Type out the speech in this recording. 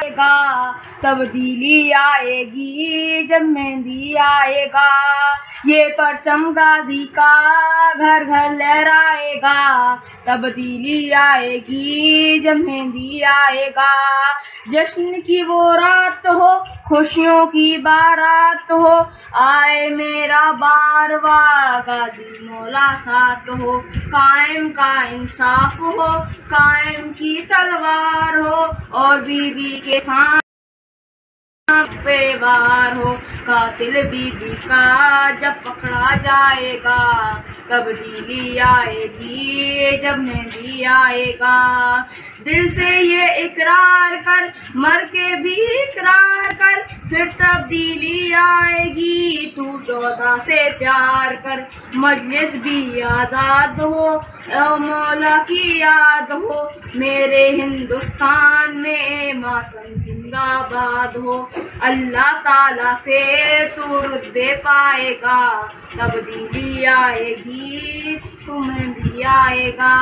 आएगा तब्दीली आएगी, जब मेहंदी आएगा। ये परचम गाजी का घर घर लहराएगा तब्दीली आएगी, जब मेहंदी आएगा। जश्न की वो रात हो खुशियों की बारात हो, आए मेरा बारवा। गाजी मौला साथ हो, कायम का इंसाफ हो, कायम की तलवार हो, और बीबी के साथ पे वार हो। कातिल बीबी का जब पकड़ा जाएगा, तब्दीली आएगी, जब मेहंदी आएगा। दिल से ये इकरार कर, मर के भी इकरार कर, फिर तब्दीली आएगी। तू चौदह से प्यार कर, मजलिस भी आज़ाद हो मौला की याद हो, मेरे हिंदुस्तान में मातम जिंदाबाद हो। अल्लाह ताला से तू रुतबे पाएगा, तब्दीली आएगी, तुम्हें भी आएगा।